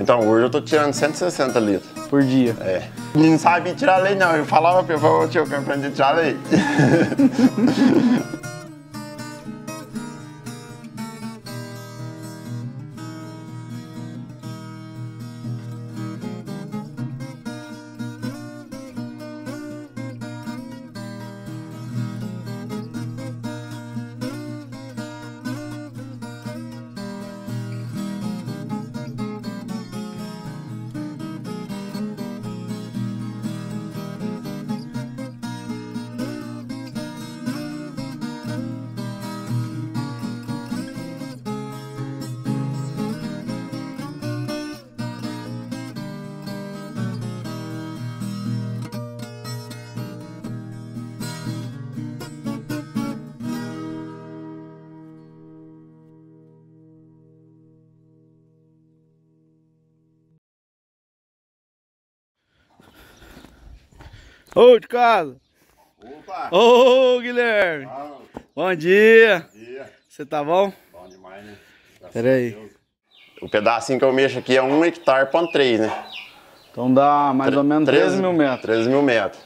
Então, hoje eu tô tirando 160 litros. por dia? É. Não sabia tirar leite, não. Eu falava pra ele, eu aprender a tirar leite. Ô, de casa! Opa! Ô, Guilherme! Bom dia! dia. Você tá bom? Bom demais, né? Graças Pera aí. O pedacinho que eu mexo aqui é 1 hectare ponto 3, né? Então dá mais ou menos 13 mil metros. 13 mil metros.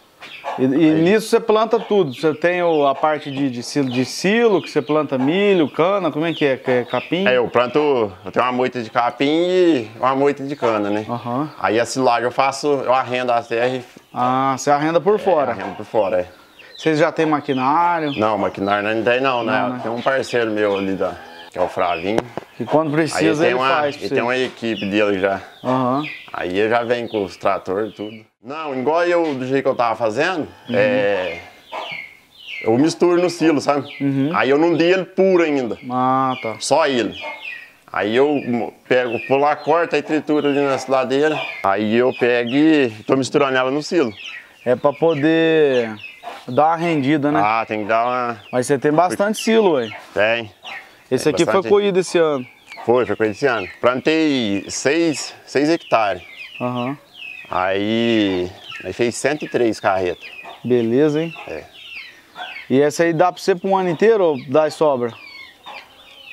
E, e nisso você planta tudo. Você tem a parte de, de, silo, de silo, que você planta milho, cana, como é que é? Que é capim? É, eu planto, eu tenho uma moita de capim e uma moita de cana, né? Aham. Aí a silagem eu faço, eu arrendo a terra e Ah, você arrenda por fora. arrendo por fora, é. Vocês já tem maquinário, Não, maquinário não tem não, né? Não, né? Tem um parceiro meu ali, da, que é o Fravinho. que quando Aí precisa tem ele uma, faz você. tem uma equipe dele já. Aham. Aí ele já vem com os tratores e tudo. Não, igual eu, do jeito que eu tava fazendo, é. Eu misturo no silo, sabe? Aí eu não dei ele puro ainda, Ah, tá. só ele. Aí eu pego, vou lá, corto, aí tritura ali na ciladeira. Aí eu pego e tô misturando ela no silo. É pra poder dar uma rendida, né? Ah, tem que dar uma. Mas você tem bastante silo, ué. Tem. Esse Tem aqui foi bastante. colhido esse ano. Foi, foi com esse ano. Plantei 6 hectares. Aham. Aí, aí fez 103 carretas. Beleza, hein? É. E essa aí dá pra você pro um ano inteiro ou dá e sobra?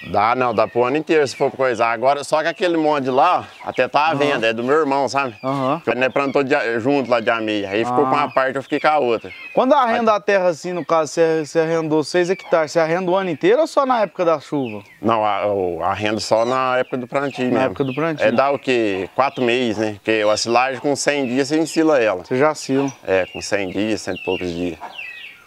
Dá, não, dá pro ano inteiro se for coisar. Agora, só que aquele monte lá, até tá à venda, é do meu irmão, sabe? Aham. Ele né, plantou de- junto lá de ameia. Aí ficou Ah. com uma parte, eu fiquei com a outra. Quando arrenda a terra assim, no caso, você, você arrendou 6 hectares, você arrenda o ano inteiro ou só na época da chuva? Não, a, o- a renda só na época do plantio mesmo. época do plantio. É, dá o quê? Quatro meses, né? Porque a silagem com 100 dias você ensila ela. Você já silo. É, com 100 dias, cento e poucos dias.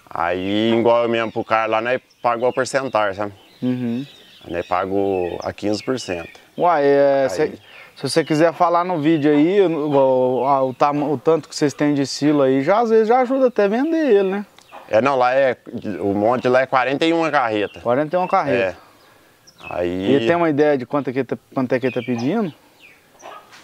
Aí, igual eu mesmo pro cara lá, nós pagou a porcentagem, sabe? Uhum. Aí Nós pagou a 15%. Uai, é, Aí. cê- se você quiser falar no vídeo aí, o, o, o o tanto que vocês têm de silo aí, já às vezes já ajuda até a vender ele, né? É, não, lá é. O monte lá é 41 carreta. 41 É. carreta. Aí. E tem uma ideia de quanto é que ele tá, quanto é que tá pedindo?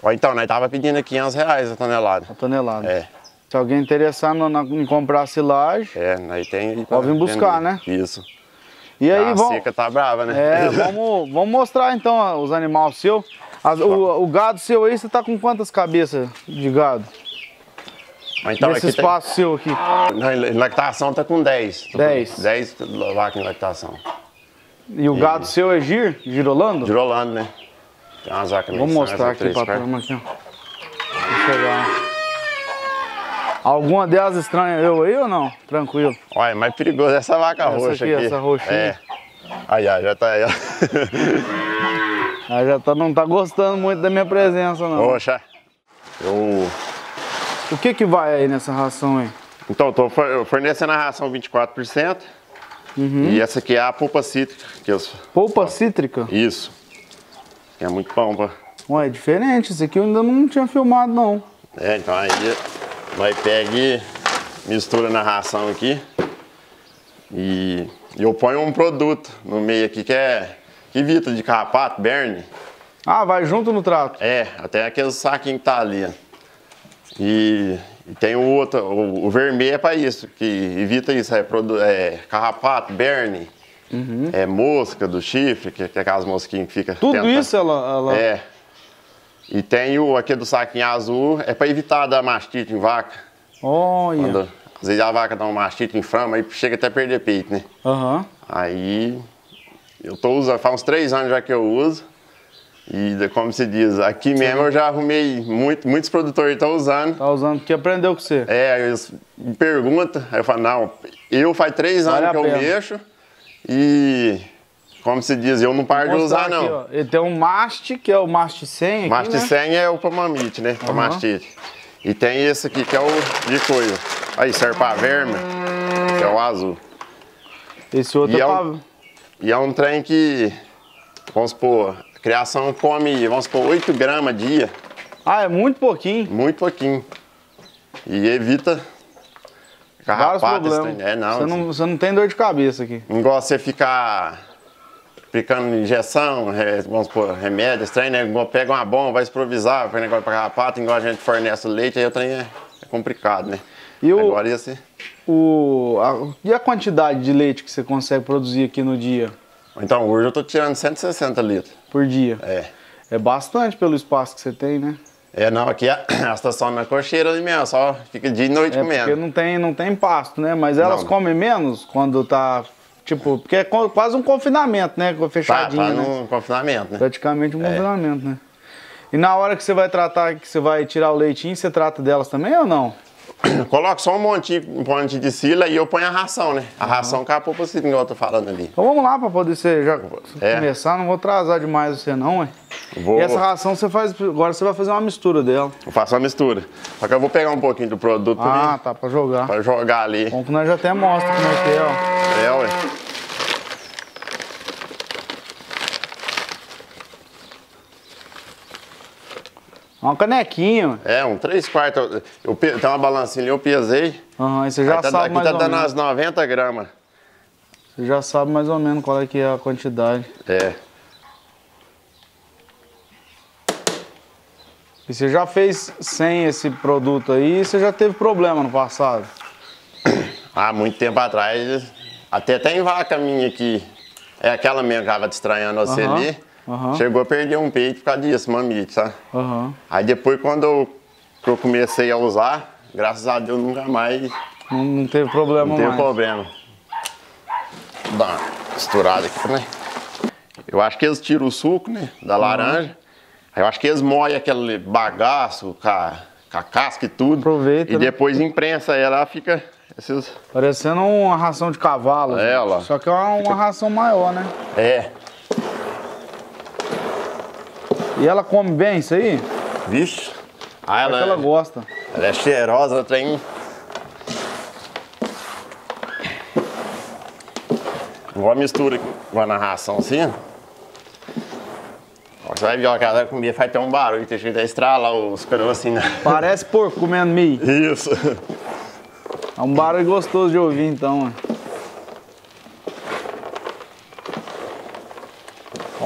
Ó, Então, nós tava pedindo 500 reais a tonelada. A tonelada. É, Se alguém interessar no- na- em comprar silagem, é, nós tem. Pode vir buscar, né? Isso. E aí a vão. seca tá brava, né? É, vamos, vamos mostrar então os animais seus. O, o gado seu aí, você tá com quantas cabeças de gado? Então, Nesse aqui tem- espaço seu aqui. Na lactação tá com 10. Tô com 10. 10 vacas em lactação. E o gado seu é gir? Girolando? Girolando, né? Tem umas vacas Vamos meio mostrar aqui pra turma aqui, ó. Vou chegar. Alguma delas estranha eu aí ou não? Tranquilo. Olha, mais perigoso é essa vaca Essa roxa aqui, aqui. essa roxinha. É. Aí, ó, já tá aí, ó. Ela já tá, não tá gostando muito da minha presença, não. Roxa. Eu. O que que vai aí nessa ração aí? Então, eu tô for- fornecendo a ração 24%. Uhum. E essa aqui é a polpa cítrica. Que eu... Polpa cítrica? Isso. É muito bom, pô. Ué, é diferente. Isso aqui eu ainda não tinha filmado, não. É, então aí nós pega e mistura na ração aqui. E eu ponho um produto no meio aqui que é que evita de carrapato, berne. Ah, vai junto no trato. É, até aquele saquinho que tá ali. E, e tem o outro, o, o vermelho é para isso, que evita isso, é, é carrapato, berne, é mosca do chifre, que, que é aquelas mosquinhas que fica Tudo tentando- isso ela. ela... É. E tem o aqui do saquinho azul, é para evitar dar mastite em vaca. Olha. Quando, às vezes a vaca dá uma mastite, inflama, aí chega até a perder peito, né? Aham. Aí eu tô usando, faz uns três anos já que eu uso. E como se diz, aqui mesmo eu já arrumei muito, muitos produtores estão usando. Tá usando porque aprendeu com você. É, eles me perguntam, aí eu falo, não, eu faz três Vale anos que eu mexo e, como se diz, eu não paro de usar aqui, não. ó. Ele tem um mast, que é o mast 100 aqui, Mast né? 100 é o pra mamite, né? Pra mastite. E tem esse aqui que é o de coisa. Aí, serve pra verme, que é o azul. Esse outro E é é pra... um- E é um trem que, vamos supor, a criação come, vamos supor, 8 gramas dia, Ah, é muito pouquinho. muito pouquinho. E evita Vários carrapato, esse problemas. trem. É, não. Você não, você não tem dor de cabeça aqui. Não gosta de você ficar aplicando injeção, re- vamos supor, remédio, esse trem, né? Pega uma bomba, vai improvisar, põe negócio pra carrapato, igual a gente fornece o leite, aí o trem é, é complicado, né? E o- Agora esse, O, a- e a quantidade de leite que você consegue produzir aqui no dia? então hoje eu tô tirando 160 litros. Por dia? É. É bastante pelo espaço que você tem, né? É, não, aqui a, a estação na cocheira ali mesmo, só fica dia e noite É porque comendo. não tem, não tem pasto, né? Mas elas Não. comem menos quando tá. Tipo, porque é quase um confinamento, né? Tá, Fechadinho. tá né? no confinamento, né? Praticamente um confinamento, né? E na hora que você vai tratar, que você vai tirar o leitinho, você trata delas também ou não? Coloco só um montinho, um monte de sila e eu ponho a ração, né? A ração capou pra cima, igual eu tô falando ali. Então vamos lá pra poder você já É. começar, não vou atrasar demais você não, ué. Vou, E essa ração você faz. Agora você vai fazer uma mistura dela. eu faço uma mistura. Só que eu vou pegar um pouquinho do produto Ah, ali, tá, pra jogar. pra jogar ali. Bom que nós já até mostra como é que é, ó. É, ué. Uma canequinha. É, um 3 quartos. Eu, pe- tem uma balancinha ali, eu pesei. Aham, aí você já tá, sabe aqui mais tá ou dando menos. umas 90 gramas. Você já sabe mais ou menos qual é que é a quantidade. É. E você já fez sem esse produto aí, você já teve problema no passado? Há muito tempo atrás, até tem vaca minha aqui. É aquela mesmo que tava te estranhando você Aham, ali. Aham. Chegou a perder um peito por causa disso, mamite, sabe? Aham. Aí depois quando eu, eu comecei a usar, graças a Deus nunca mais Não, não teve problema não teve mais. problema. Dá uma misturada aqui, né? Eu acho que eles tiram o suco, né? Da laranja. Aí eu acho que eles moem aquele bagaço com a, com a casca e tudo. Aproveita, E né? depois imprensa ela, ela fica esses. Parecendo uma ração de cavalo. É, gente. lá. Só que é uma, uma ração maior, né? É. E ela come bem isso aí? Vixe. Ah, É ela, ela gosta. ela é cheirosa, ela tem. Igual a mistura igual na ração assim. Você vai ver ó, que ela comer, vai ter um barulho, tem jeito de estralar os caroços assim, né? Parece porco comendo milho. Isso. É um barulho gostoso de ouvir então,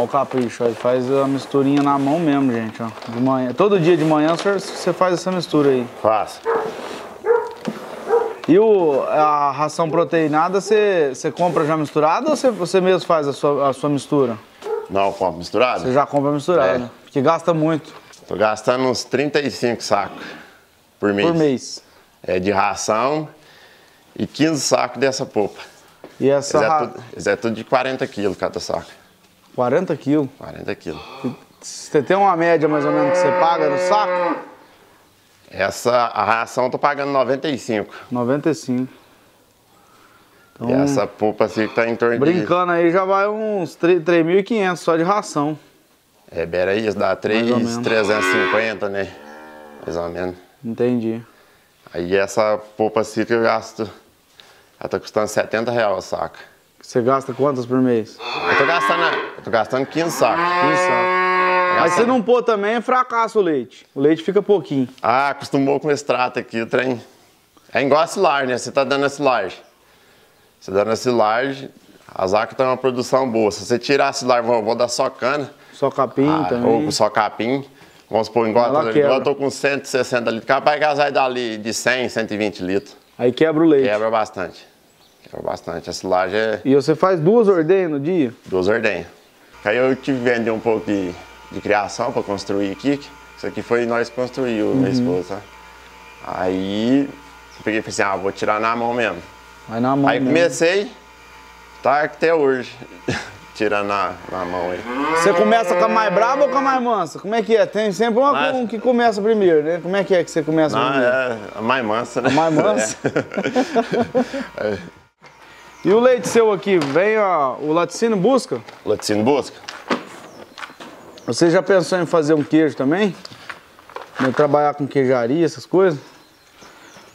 Olha o capricho. Ele faz a misturinha na mão mesmo, gente, ó. De manhã. Todo dia de manhã você- faz essa mistura aí. Faça. E o, a ração proteinada você, você compra já misturada ou você, você mesmo faz a sua, a sua mistura? Não, compra misturado? Você já compra misturada, É. porque gasta muito Tô gastando uns 35 sacos por mês. por mês. É de ração e 15 sacos dessa polpa. E essa Eles é, ra- tudo, eles é tudo de 40 quilos cada saco. 40 quilos. 40 quilos. Você tem uma média mais ou menos que você paga no saco? Essa a ração eu tô pagando 95. 95. Então, E essa polpa assim que tá em torno brincando aí já vai uns 3 3.500 só de ração. de. É, aí, isso dá ou 3,350, né? Mais ou menos. Entendi. Aí essa polpa assim que eu gasto. Ela tá custando 70 reais o saco. Você gasta quantas por mês? Eu tô gastando, eu tô gastando 15 sacos. 15 sacos. Mas se não pôr também, é fracasso o leite. O leite fica pouquinho. Ah, acostumou com esse trato aqui, o trem. É igual a silagem, né? Você tá dando a silagem. Você dando a silagem, a zaca tem uma produção boa. Se você tirar a silagem, vou, vou dar só cana, Só capim ah, também. ou só capim. Vamos supor, igual, igual quebra. eu tô com 160 litros, capaz que ela vai dar ali de 100, 120 litros. Aí quebra o leite. Quebra bastante. Quebra bastante. A silagem é E você faz duas ordenhas no dia? duas ordenhas. Aí eu tive que vender um pouco de, de criação para construir aqui. Isso aqui foi nós que construiu, Uhum. minha esposa. Aí peguei e falei assim, ah, vou tirar na mão mesmo. Vai na mão Aí mesmo. comecei, tá até hoje. tirando na, na mão aí. Você começa com a mais brava ou com a mais mansa? Como é que é? Tem sempre uma Mas- que começa primeiro, né? Como é que é que você começa Não, primeiro? é a mais mansa, né? A mais mansa? É. E o leite seu aqui, vem ó, o laticínio busca? Laticínio busca. Você já pensou em fazer um queijo também? Em trabalhar com queijaria, essas coisas?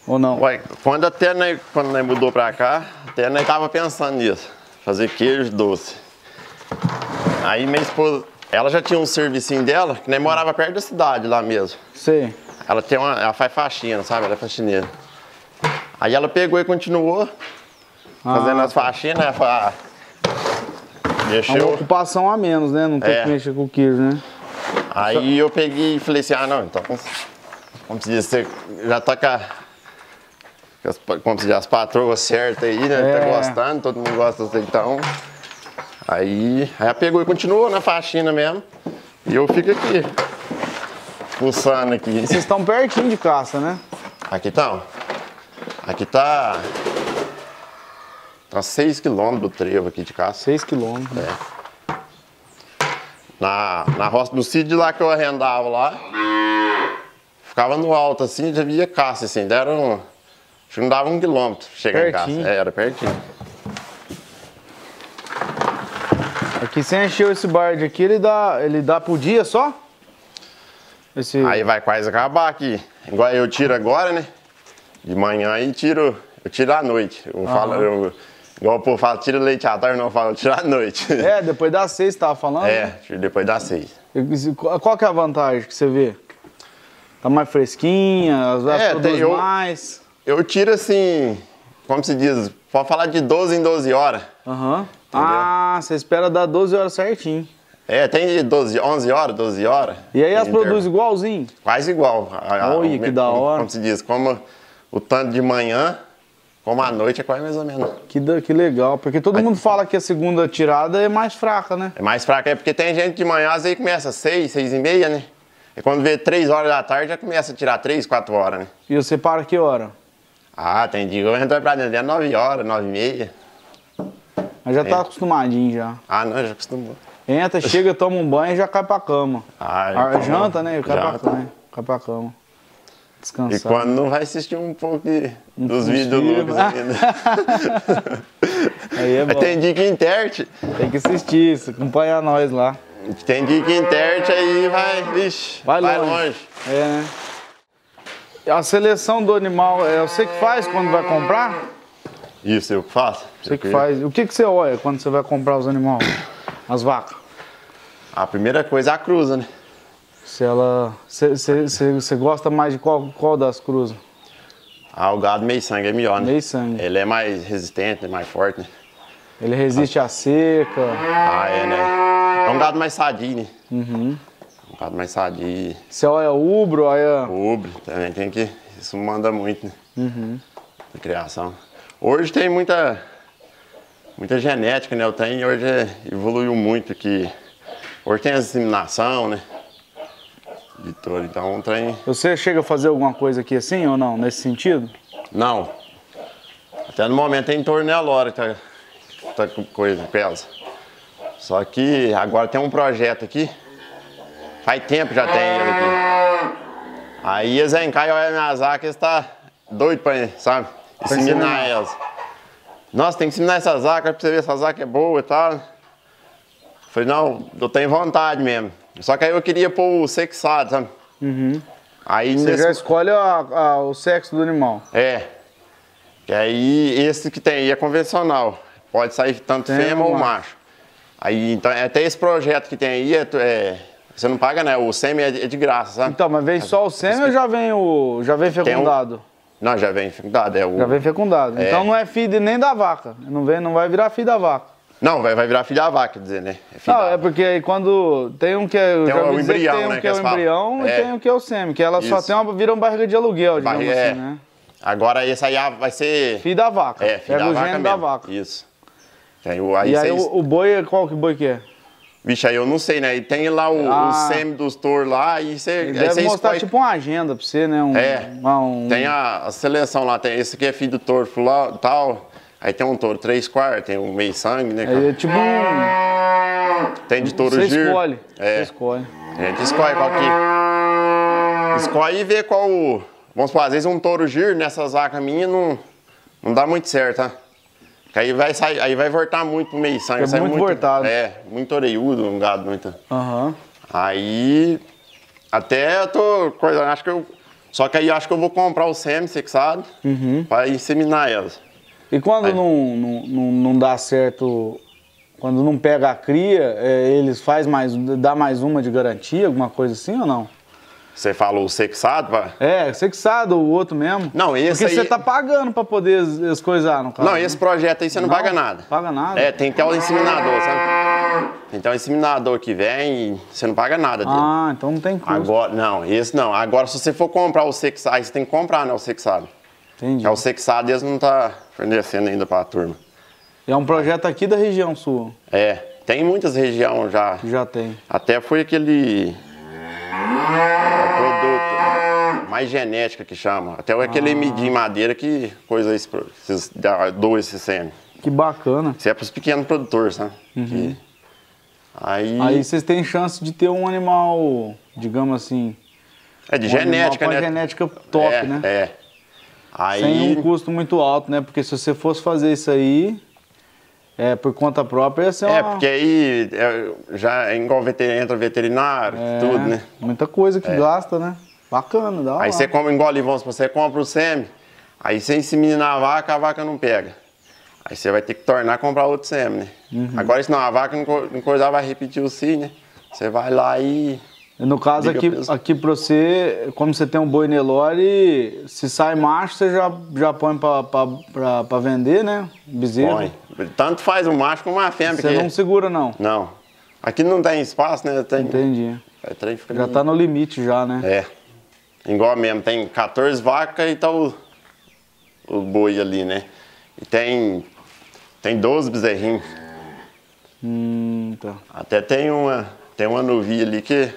Ou não? Ué, quando até nós, quando nós mudou pra cá, até nós tava pensando nisso. Fazer queijo doce. Aí minha esposa, ela já tinha um servicinho dela, que nós morava perto da cidade lá mesmo. Sei. Ela tem uma. Ela faz faxina, sabe? Ela é faxineira. Aí ela pegou e continuou fazendo Ah, as faxinas, ela falou, ah, É uma mexeu. ocupação a menos, né? Não ter É. que mexer com o queijo, né? Aí eu peguei e falei assim, ah não, então, como se diz, você já tá com, a, como se diz, as patroas certas aí, né? É. Tá gostando, todo mundo gosta disso, então. Aí, aí pegou e continuou na faxina mesmo. E eu fico aqui, pulsando aqui. Vocês estão pertinho de caça, né? Aqui tá, ó. Aqui tá. Tá 6 quilômetros do trevo aqui de caça. 6 quilômetros. né? Na, na roça, no sítio lá que eu arrendava lá, ficava no alto assim, já via caça assim, deram. Acho que não dava um quilômetro chegar em casa. É, era pertinho. Aqui você encheu esse barde aqui, ele dá, ele dá pro dia só? Esse... Aí vai quase acabar aqui. Igual eu tiro agora, né? De manhã e tiro. Eu tiro à noite. Eu falo, eu, igual o povo fala, tira leite à tarde, não eu falo, tira à noite. É, depois das 6 você tava falando? É, depois das seis. Qual que é a vantagem que você vê? Tá mais fresquinha, as É, produz tem- eu- mais. Eu tiro assim, como se diz, pode falar de 12 em 12 horas. Aham. Ah, você espera dar 12 horas certinho. É, tem de 12, 11 horas, 12 horas. E aí as Inter- produz igualzinho? Quase igual. Olha, que da hora. Como se diz, como o tanto de manhã, como à noite é quase mais ou menos. Que, que legal, porque todo mundo fala que a segunda tirada é mais fraca, né? É mais fraco, é porque tem gente de manhã, às vezes começa às 6, 6 e meia, né? E quando vê 3 horas da tarde, já começa a tirar 3, 4 horas, né? E você para que hora? Ah, tem dia que eu entro pra dentro, é 9 horas, 9 e meia. Mas já tá É. acostumadinho já. Ah, não, já acostumou. Entra, chega, toma um banho e já cai pra cama. Ah, Ah, então, janta, né? Cai pra janta. cama. Cai pra cama. E Descansar. quando não vai assistir um pouco de- dos vídeos do. Lucas ainda. Aí é bom. Tem que interte, Tem que assistir isso, acompanhar nós lá. tem que interte, aí vai, vixe, Vai vai, longe. longe. É, né? A seleção do animal é você que faz quando vai comprar? Isso, eu que faço. Você que faz. O que, que você olha quando você vai comprar os animais? As vacas? A primeira coisa é a cruza, né? Se ela. Você, gosta mais de qual, qual das cruzes? Ah, o gado meio sangue é melhor, né? Meio sangue. Ele é mais resistente, mais forte, né? Ele resiste à seca. Ah, é, né? É um gado mais sadio, né? Uhum. Um gado mais sadio. Você olha o ubro, olha. O ubre também tem que... Isso manda muito, né? Uhum. Na criação. Hoje tem muita... Muita genética, né? O trem hoje é- evoluiu muito que... Hoje tem a inseminação, né? De touro. Então o trem... Você chega a fazer alguma coisa aqui assim ou não, nesse sentido? Não. Até no momento tem tornelora que tá, tá com coisa, peça. Só que agora tem um projeto aqui. Faz tempo já tem ele aqui. Aí eles vêm cá e olham minhas vacas, eles tá doido pra, sabe? Inseminar elas. Nossa, tem que inseminar essas vacas pra você ver se essas vacas é boa e tal. Falei, não, eu tenho vontade mesmo. Só que aí eu queria pôr o sexado, sabe? Aí Você nesse- já escolhe a- a- o sexo do animal. é. Que aí esse que tem aí é convencional. Pode sair tanto Tem fêmea ou macho. macho. Aí, então, até esse projeto que tem aí, é, é- você não paga, né? O sêmen é de, é graça, sabe? Então, mas vem só o sêmen ou já vem o. já vem Tem um- fecundado? Não, já vem fecundado. É o... Já vem fecundado. É. Então não é filho nem da vaca. Não, vem, não vai virar filho da vaca. Não, vai, vai virar filho da vaca, quer dizer, né? É Não, é porque aí quando tem um que é, Tem já o embrião, tem um né, que é o embrião e É. tem um que é o sêmen, que ela só Isso. tem uma, vira uma barriga de aluguel, digamos assim, é. né? Agora esse aí vai ser... Filho da vaca. É, filho da o vaca da vaca. Isso. O, aí E aí o, o boi, qual que boi que é? Vixe, aí eu não sei, né? E tem lá o, Ah. o sêmen dos touros lá e você... Aí deve mostrar escolhe- tipo uma agenda pra você, né? Um, É. uma- um- Tem a, a seleção lá, tem esse aqui é filho do touro tal. Aí tem um touro três quartos, tem um meio sangue, né? cara? É tipo um. Tem de touro Você giro. escolhe. É. Você escolhe. A gente escolhe qual que. Escolhe e vê qual. o- Vamos supor, às vezes um touro giro nessas vacas minhas não, não dá muito certo, tá? Que aí vai sair, aí vai voltar muito pro meio sangue. É sai muito voltado. É, muito orelhudo, um gado muito. Aham. Aí. Até eu tô. Coisa, acho que eu. Só que aí eu acho que eu vou comprar o semi sexado Uhum. pra inseminar elas. E quando Aí. não, não, não, dá certo, quando não pega a cria, é, eles faz mais, dá mais uma de garantia, alguma coisa assim ou não? Você falou o sexado, pá? É, você sabe, o outro mesmo. Não, esse Porque você aí- tá pagando pra poder as, as coisar, no caso. Não, esse projeto aí você não, Não? paga nada. Paga nada? É, tem até o inseminador, sabe? Tem até o inseminador que vem e você não paga nada dele. Ah, então não tem custo. Agora, não, esse não. Agora, se você for comprar o sexado, aí você tem que comprar, né, o sexado. Entendi. É o sexado eles não tá fornecendo ainda pra turma. É um projeto aqui da região sua, É, tem muitas regiões já. já tem. Até foi aquele é, produto mais genética que chama. Até aquele medir madeira que coisa esses, esse sêmen. Que bacana. Isso é para os pequenos produtores, sabe? Que- aí, Aí vocês têm chance de ter um animal, digamos assim, é de um genética, né? a genética top, é, né? É. Aí, Sem um custo muito alto, né? Porque se você fosse fazer isso aí, é, por conta própria, ia ser é, uma... porque aí é, já é igual veterinário, entra veterinário, é, tudo, né? Muita coisa que gasta, né? Bacana, dá Aí lá. você come igual ali, vamos você compra o sêmen, aí você insemina a vaca, a vaca não pega. Aí você vai ter que tornar a comprar outro sêmen, né? Uhum. Agora, senão a vaca não não coisa vai repetir o sim, né? Você vai lá e. No caso aqui, aqui pra você, como você tem um boi Nelore, se sai macho, você já, já põe pra, pra, pra, pra vender, né? Bezerro. Põe. Tanto faz o macho como a fêmea. Você porque- não segura, não. Não. Aqui não tem espaço, né? Tem... Entendi. É, trem fica Já tá no limite já, né? É. Igual mesmo, tem 14 vacas e tá o, o boi ali, né? E tem, tem 12 bezerrinhos. Hum, tá. Até tem uma, tem uma novinha ali que,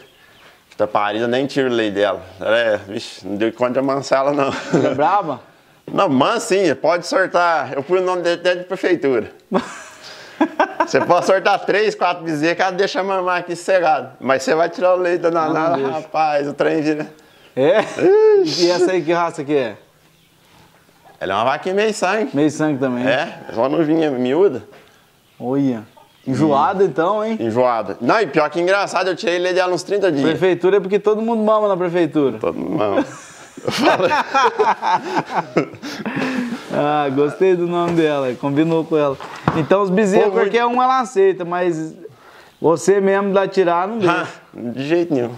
tá parida, nem tiro o leite dela. Ela é, vixe, não deu conta de amansar ela, não. É braba? Não, mansinha, pode sortar. Eu pus o nome dele até de prefeitura. Você pode sortar três, quatro ela deixa mamar aqui sossegado. Mas você vai tirar o leite da danada, deixa. rapaz, o trem vira. É? E essa aí, que raça que é? Ela é uma vaquinha meio sangue. Meio sangue também. É, só novinha, miúda, Olha. Enjoada então, hein? enjoada. Não, e pior que engraçado, eu tirei leite dela uns 30 dias. Prefeitura é porque todo mundo mama na prefeitura. Todo mundo. Ah, gostei do nome dela, combinou com ela. Então os bezerros, Pô, muito- qualquer um ela aceita, mas você mesmo dá tirar, não Ah, deixa. de jeito nenhum.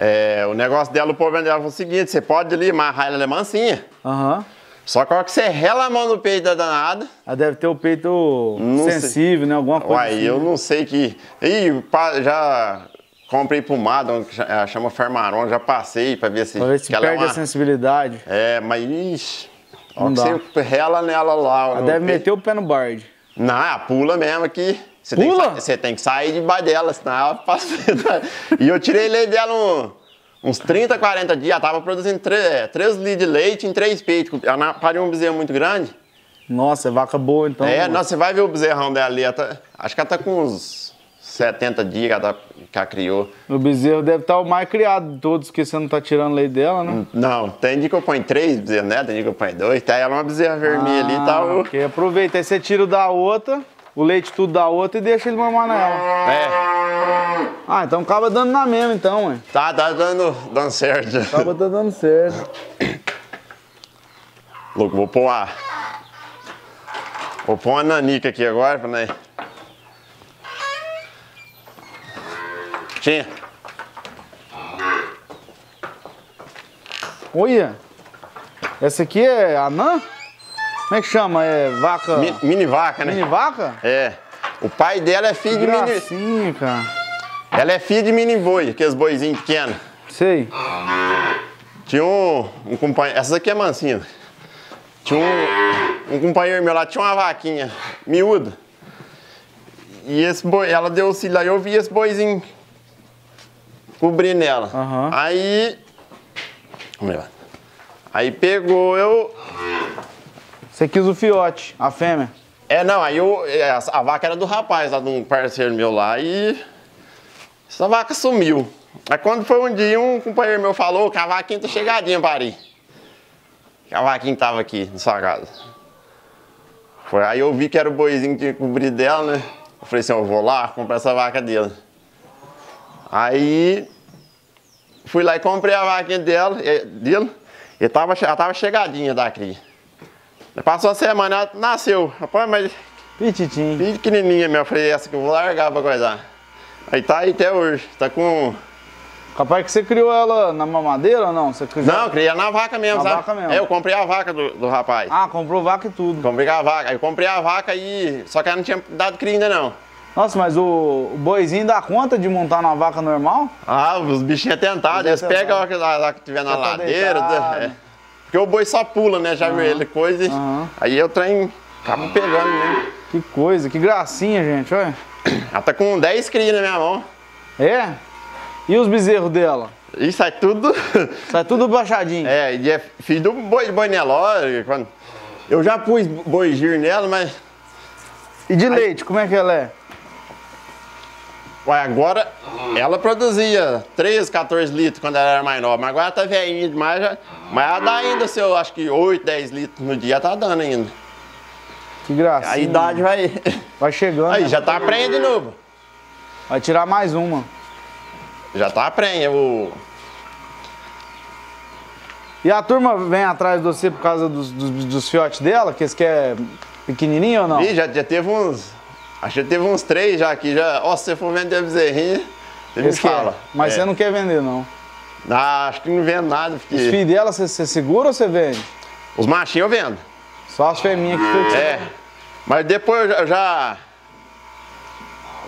É, o negócio dela, o povo dela foi o seguinte: você pode ali amarrar ela, é mansinha. Aham. Só que a hora que você rela a mão no peito da danada, Ela deve ter o peito Não sei. sensível, né? Alguma coisa uai, assim. eu não sei que. Ih, já comprei pomada, que chama Farmaron, já passei pra ver se. Pra ver se que é perde uma- a sensibilidade. É, mas ixi. a hora Não que dá. você rela nela lá. Ela deve peito- meter o pé no barde. Não, pula mesmo aqui. Você Tem Pula? que, sa- você tem que sair debaixo dela, senão ela passa. e eu tirei leite dela um- uns 30, 40 dias. Ela tava produzindo 3, litros de leite em 3 peitos. Ela pariu um bezerro muito grande. Nossa, é vaca boa então. é, não, você vai ver o bezerrão dela ali. tá- acho que ela tá com uns 70 dias que ela, tá- que ela criou. O bezerro deve estar o mais criado de todos, porque você não tá tirando leite dela, né? Não, tem dia que eu ponho 3 bezerros nela, tem dia que eu ponho 2. Tá ela uma bezerra vermelha ali e tal. eu- Ok, aproveita, aí você tira o da outra, o leite tudo da outra e deixa ele mamar nela. É, Ah, então acaba dando na mesma então, ué. tá, tá dando, dando certo. Acaba tá dando certo. Louco, vou pôr a. Vou pôr uma nanica aqui agora, pra nós. Tinha. Olha, essa aqui é anã? Como é que chama? É vaca... Mi- mini vaca, né? Mini vaca? É. O pai dela é filho de mini. Gracinha, cara. Ela é filha de mini boi, aqueles boizinhos pequenos. Sei. Tinha um, um companheiro. Essa aqui é mansinha. Tinha um, um companheiro meu lá, tinha uma vaquinha miúda. E esse boi, ela deu auxílio lá, eu vi esse boizinho cobrindo ela. Aham. Aí. Vamos lá. Aí pegou eu. Você quis o fiote, a fêmea. É, não, aí eu, é, a, vaca era do rapaz, lá de um parceiro meu lá, e essa vaca sumiu. Aí quando foi um dia, um companheiro meu falou que a vaquinha tá chegadinha para aí. Que a vaquinha tava aqui na sua casa. Foi, aí eu vi que era o boizinho que tinha cobrir dela, né? Eu falei assim, eu vou lá comprar essa vaca dele. Aí fui lá e comprei a vaquinha dela, eh, dele. E tava, ela tava chegadinha da cria. Passou a semana, ela nasceu. Rapaz, mas Pititim. pequenininha. Eu falei, essa que eu vou largar pra coisar. Aí tá aí até hoje. Tá com... Capaz que você criou ela na mamadeira ou não? Você criou... Não, criei na vaca mesmo, Na sabe? vaca mesmo. É, eu comprei a vaca do, do rapaz. Ah, comprou vaca e tudo. Comprei a vaca. Aí eu comprei a vaca e... Só que ela não tinha dado cria ainda não. Nossa, mas o, o boizinho dá conta de montar numa vaca normal? Ah, os bichinhos é tentado. Eles é pegam a que, a hora que tiver na Já tá ladeira. deitado. Porque o boi só pula, né? Já viu ele coisa. e- Aham. Aí eu trem acabo pegando, né? Que coisa, que gracinha, gente, olha. Ela tá com 10 crias na minha mão. É? E os bezerros dela? Isso é tudo. Sai tudo baixadinho. É, e é filho do boi, boi Nelore. Quando... Eu já pus boi gir nela, mas. E de leite, como é que ela é? Ué, agora ela produzia 13, 14 litros quando ela era mais nova, mas agora tá velhinha demais. Já... Mas ela dá ainda seu, acho que 8, 10 litros no dia, tá dando ainda. Que gracinha. A idade vai. Vai chegando. Aí né? já tá aprendendo de novo. Vai tirar mais uma. Já tá aprendendo. O... E a turma vem atrás de você por causa dos, dos, dos fiotes dela, que eles querem pequenininho ou não? Ih, já, já teve uns. Acho que teve uns três já aqui. Já, ó, se você for vender bezerrinha, você me Eles querem. fala. Mas É. você não quer vender, não. Ah, acho que não vendo nada, Os porque. filhos dela, você, você segura ou você vende? Os machinhos eu vendo. Só as fêminhas que foi É. Mas depois eu já-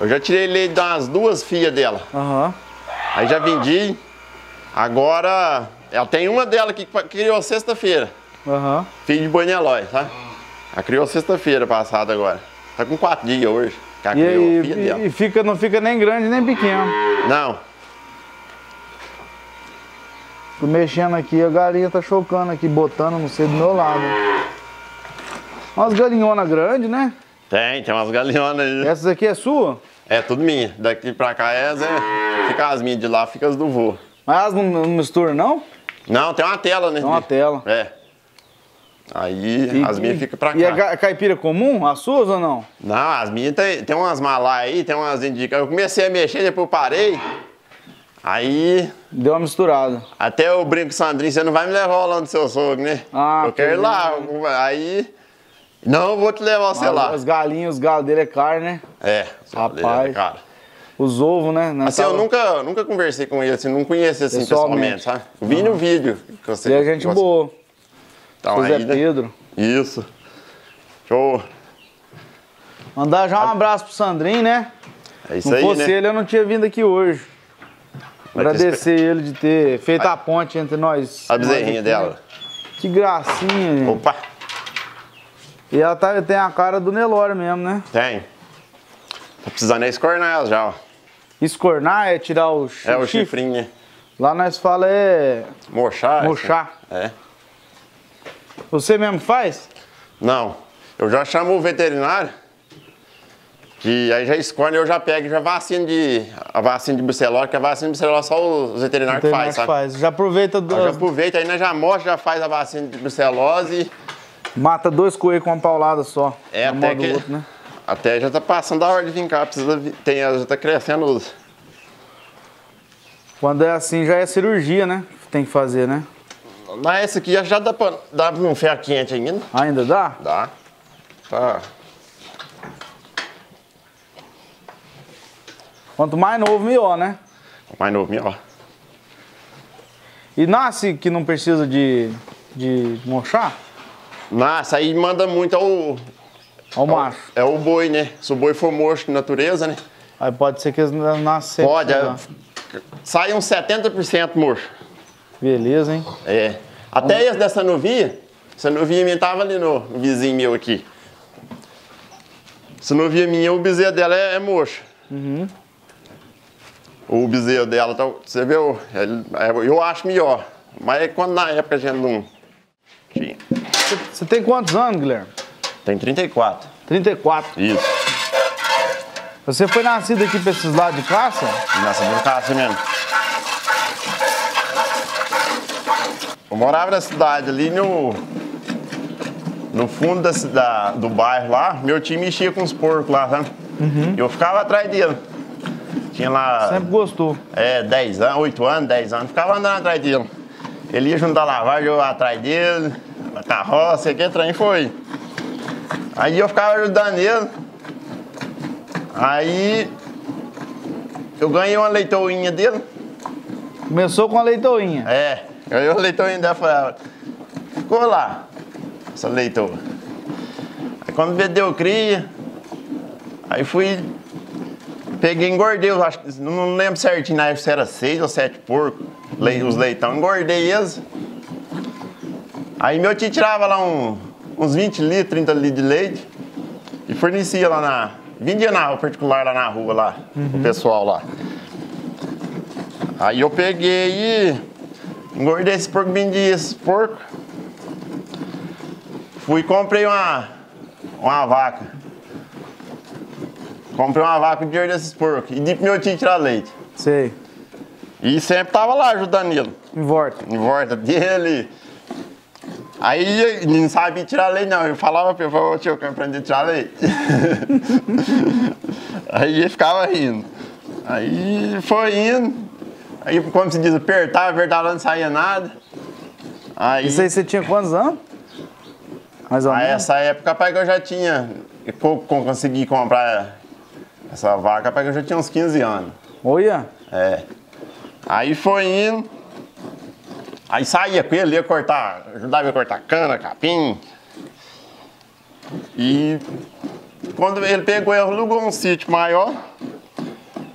eu já. Tirei leite de umas duas filhas dela. Aham. Aí já vendi. Agora. Ela tem uma dela que criou sexta-feira. Aham. Filho de Bonelói, tá? Ela criou sexta-feira passada agora. Tá com quatro dias hoje. E, aí, dela. e, e fica, não fica nem grande nem pequeno. Não. Tô mexendo aqui, a galinha tá chocando aqui, botando, não sei, do meu lado. Umas galinhonas grandes, né? Tem, tem umas galinhonas aí. Essas aqui é sua? É, tudo minha. Daqui pra cá é, é fica as minhas, de lá fica as do vô. Mas elas não, não misturam, não? Não, tem uma tela, né? Tem uma tela. É. Aí E- as minhas e- ficam pra cá. E a caipira comum, as suas ou não? Não, as minhas tem, tem umas malá aí, tem umas indicas. Eu comecei a mexer, depois eu parei. Aí, Deu uma misturada. até eu brinco com o Sandrinho, você não vai me levar lá no seu sogro, né? Ah, eu quero ir lá. Aí, não, eu vou te levar você lá. As galinhas, os galos dele é carne, né? É, Rapaz. cara. Os ovos, né? Nós Assim, eu nunca, nunca conversei com ele, assim, não conheci assim Pessoalmente. pessoalmente, sabe? Vi no vídeo. Que você, Ele é gente você- boa. Então, Zé aí, né? Pedro. Isso. Show. Mandar já um abraço pro Sandrinho, né? É isso Se não aí, fosse né? ele, eu não tinha vindo aqui hoje. Vai ter Agradecer ele de ter feito a ponte entre nós. A bezerrinha dela. Que gracinha, gente. Opa, E ela tá, tem a cara do Nelore mesmo, né? tem. Tá precisando é escornar ela já, ó. Escornar é tirar o, chi- É o chifre. chifrinho, né? Lá nós fala é Mochar. mochar. assim. É. Você mesmo faz? Não. Eu já chamo o veterinário, que aí já escorne, eu já pego já vacino de. A vacina de brucelose, que a vacina de brucelose só os veterinários que faz, sabe? faz. Já aproveita, Aí já aproveita, aí nós já mostra, já faz a vacina de brucelose. mata dois coelhos com uma paulada só. É, até que. outro, né? Até já tá passando a hora de vir cá, precisa tem, já tá crescendo os. Quando é assim, já é cirurgia, né? Tem que fazer, né? Mas esse aqui já, dá pra dar um ferro quente ainda. Ainda dá? Dá. Tá. Quanto mais novo, melhor, né? Mais novo, ó. E nasce que não precisa de, de mochar? Nossa, aí manda muito ao, Ao macho. É o boi, né? Se o boi for morto de natureza, né? Aí pode ser que eles nascem. Pode, é, sai uns 70% morto. Beleza, hein? É. Até esse dessa novinha, essa novinha minha tava ali no, no vizinho meu aqui. Essa novinha minha, o bezerro dela é, é mocho. O bezerro dela, tá, você ele- é, eu acho melhor. Mas é quando na época a gente não tinha. Você tem quantos anos, Guilherme? Tem 34. 34. Isso. Você foi nascido aqui pra esses lados de caça? Nessa de caça mesmo. Eu morava na cidade ali no. No fundo da, cida- do bairro lá, meu time mexia com os porcos lá, sabe? Eu ficava atrás dele. Tinha lá. Sempre gostou. É, 10 anos, 8 anos, 10 anos, ficava andando atrás dele. Ele ia juntar lavagem, eu atrás dele, na carroça, que trem foi. Aí eu ficava ajudando ele. Aí eu ganhei uma leitoinha dele. Começou com a leitoinha. É, ganhei uma leitoinha dela, falei, ficou lá, essa leitoa. Aí quando vendeu cria, aí fui, peguei, engordei, acho, não lembro certinho, na época se era seis ou sete porcos, os leitão, engordei eles. Aí meu tio tirava lá um- uns 20 litros, 30 litros de leite e fornecia lá na, vendia na rua particular lá na rua lá, o pessoal lá. Aí eu peguei e engordei esse porco, vendi esse porco. Fui e comprei uma, uma vaca. Comprei uma vaca com o dinheiro desses porcos e pro meu tio tirar leite. Sei. E sempre tava lá ajudando ele, Em volta. em volta dele. Aí ele não sabia tirar leite, não. Eu falava pra ele, falava, "Ô, tio, eu quero aprender a tirar leite. aí ele ficava rindo. Aí foi indo. Aí, como se diz, apertava, apertava, não saía nada. Aí, Isso aí você tinha quantos anos? Mais ou a menos. essa época, pai, que eu já tinha. Eu co- co- consegui comprar essa vaca, pai, que eu já tinha uns 15 anos. Olha. É. Aí foi indo. Aí saía com ele, ia cortar, ajudava a cortar cana, capim. E quando ele pegou, ele alugou um sítio maior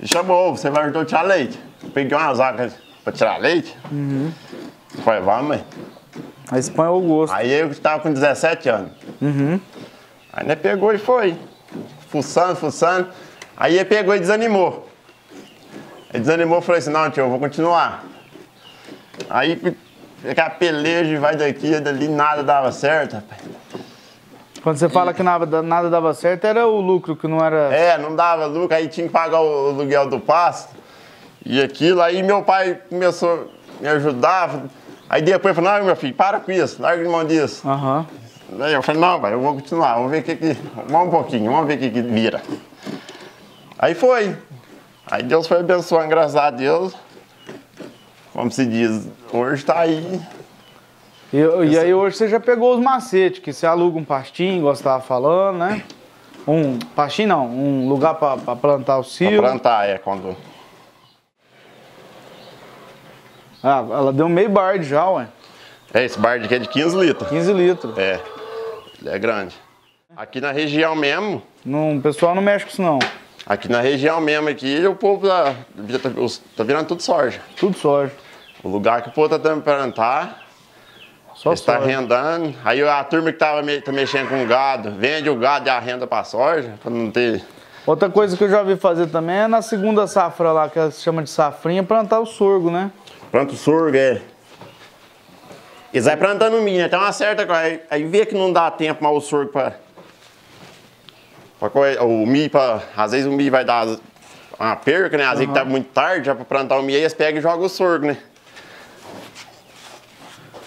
e chamou, você vai ajudar a tirar leite. Peguei umas vacas pra tirar leite. Falei, vamos, mãe. Aí você põe o gosto. Aí eu estava com 17 anos. Aí ele pegou e foi. Fuçando, fuçando. Aí ele pegou e desanimou. Ele desanimou e falou assim, não tio, eu vou continuar. Aí aquela peleja, vai daqui, dali, nada dava certo, rapaz. Quando você fala que nada, nada dava certo, era o lucro, que não era. É, não dava lucro, aí tinha que pagar o aluguel do pasto. E aquilo, aí meu pai começou a me ajudar. Aí depois falou, não, meu filho, para com isso, larga de mão disso. Aham. Aí eu falei, não, pai, eu vou continuar, vamos ver o que que. Vamos um pouquinho, vamos ver o que que vira. Aí foi. Aí Deus foi abençoando, graças a Deus. Como se diz, hoje tá aí. E, e aí hoje você já pegou os macetes, que você aluga um pastinho, igual você estava falando, né? Um pastinho não, um lugar para plantar o Pra cio. plantar, é, quando. Ah, ela deu meio barde já, ué. É, esse bar aqui é de 15 litros. 15 litros. É, ele é grande. Aqui na região mesmo, Não, o pessoal não mexe com isso não. aqui na região mesmo aqui, o povo tá, tá, tá virando tudo soja. Tudo soja. O lugar que o povo tá tentando plantar, Só está soja. arrendando. Aí a turma que tava me- tá mexendo com gado, vende o gado e arrenda pra soja, pra não ter. Outra coisa que eu já vi fazer também é na segunda safra lá, que se chama de safrinha, plantar o sorgo, né? Planta o sorgo, é. Eles vai plantando milho, né? Tem uma certa coisa. Aí, vê que não dá tempo mais o sorgo pra. pra coi- o milho, pra, às vezes o milho vai dar uma perca, né? Às vezes que tá muito tarde já pra plantar o milho, aí eles pegam e jogam o sorgo, né?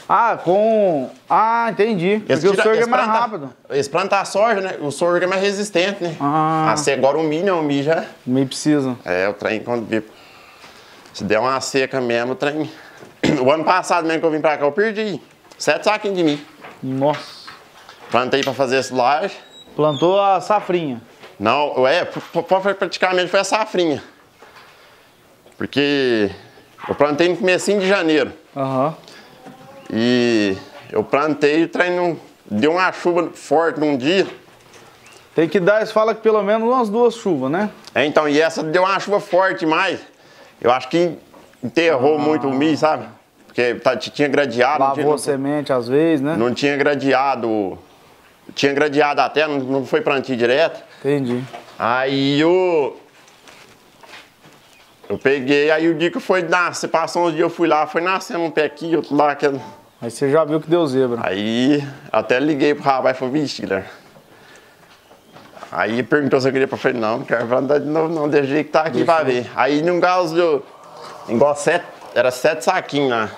Ah, com. Ah, entendi. Porque Eles o tira- sorgo é mais planta- rápido. Eles plantam a soja, né? O sorgo é mais resistente, né? Ah. Assim, agora o milho não, o milho já. Meio precisa. É, o trem, quando. Se der uma seca mesmo, o trem. O ano passado mesmo que eu vim pra cá, eu perdi sete saquinhos de milho. Nossa. Plantei pra fazer esse laje. Plantou a safrinha. Não, é, praticamente foi a safrinha. Porque eu plantei no comecinho de janeiro. Aham. E eu plantei e o trem não. Deu uma chuva forte num dia. Tem que dar, eles falam que pelo menos umas duas chuvas, né? É, então, e essa deu uma chuva forte demais. Eu acho que enterrou muito o milho, sabe? Porque tá- tinha gradeado. não tinha- Lavou a semente às vezes, né? Não tinha gradeado. Tinha gradeado até, não, não foi plantio direto. Entendi. Aí eu. Eu peguei, aí o dia que foi nascer, passou uns dias, eu fui lá, foi nascendo um pé aqui, outro lá, aquele. Aí você já viu que deu zebra. Aí até liguei pro rapaz e falei, vixe, Guilherme. Aí perguntou se eu queria pra frente, não, não quero andar de novo, não, deixa que tá aqui pra ver. Aí num deu, igual sete, era sete saquinhos lá.